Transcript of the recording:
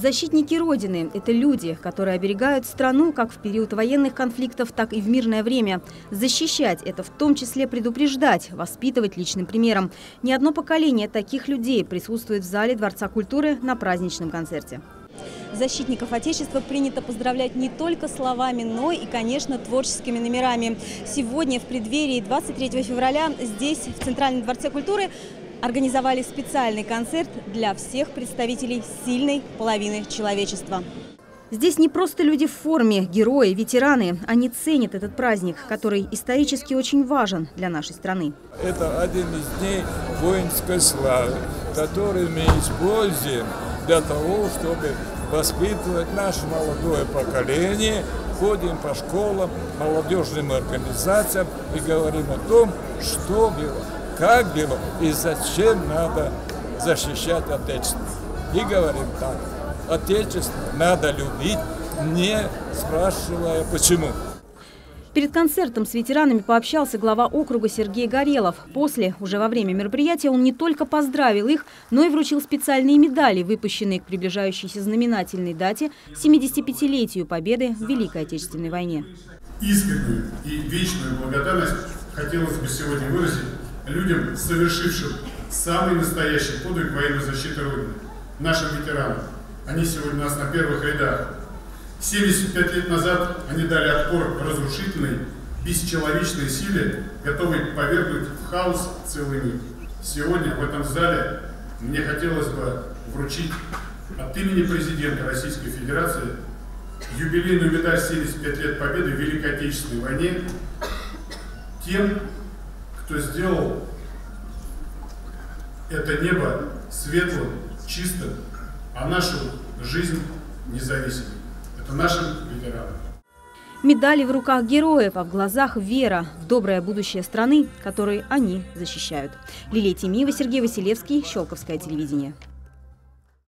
Защитники Родины – это люди, которые оберегают страну как в период военных конфликтов, так и в мирное время. Защищать – это в том числе предупреждать, воспитывать личным примером. Ни одно поколение таких людей присутствует в зале Дворца культуры на праздничном концерте. Защитников Отечества принято поздравлять не только словами, но и, конечно, творческими номерами. Сегодня, в преддверии 23 февраля, здесь, в Центральном дворце культуры, организовали специальный концерт для всех представителей сильной половины человечества. Здесь не просто люди в форме, герои, ветераны. Они ценят этот праздник, который исторически очень важен для нашей страны. Это один из дней воинской славы, который мы используем для того, чтобы воспитывать наше молодое поколение, ходим по школам, молодежным организациям и говорим о том, что было как было и зачем надо защищать Отечество. И говорим так, Отечество надо любить, не спрашивая почему. Перед концертом с ветеранами пообщался глава округа Сергей Горелов. После, уже во время мероприятия, он не только поздравил их, но и вручил специальные медали, выпущенные к приближающейся знаменательной дате 75-летию победы в Великой Отечественной войне. Искреннюю и вечную благодарность хотелось бы сегодня выразить людям, совершившим самый настоящий подвиг военной защиты Родины, нашим ветеранам. Они сегодня у нас на первых рядах. 75 лет назад они дали отпор разрушительной, бесчеловечной силе, готовой повергнуть в хаос целый мир. Сегодня в этом зале мне хотелось бы вручить от имени президента Российской Федерации юбилейную медаль 75 лет Победы в Великой Отечественной войне тем, кто сделал это небо светлым, чистым, а нашу жизнь независимой. Это нашим ветеранам. Медали в руках героев, а в глазах вера в доброе будущее страны, которой они защищают. Лилия Тимиева, Сергей Василевский, Щелковское телевидение.